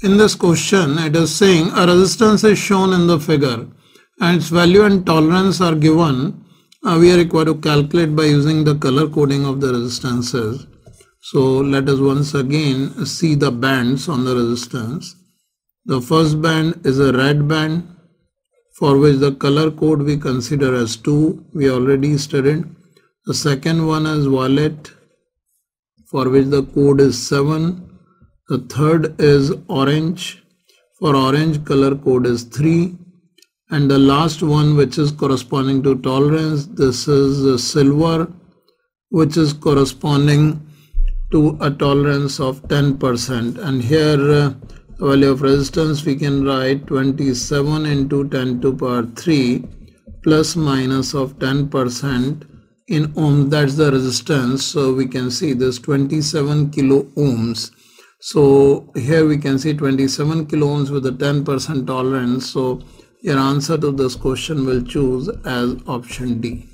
In this question, it is saying a resistance is shown in the figure and its value and tolerance are given. Uh, we are required to calculate by using the color coding of the resistances. So let us once again see the bands on the resistance. The first band is a red band for which the color code we consider as 2 we already studied. The second one is violet for which the code is 7 the third is orange. For orange color code is 3. And the last one which is corresponding to tolerance, this is silver which is corresponding to a tolerance of 10% and here uh, value of resistance we can write 27 into 10 to power 3 plus minus of 10% in ohm that's the resistance so we can see this 27 kilo ohms so here we can see 27 kilo ohms with a 10% tolerance. So your answer to this question will choose as option D.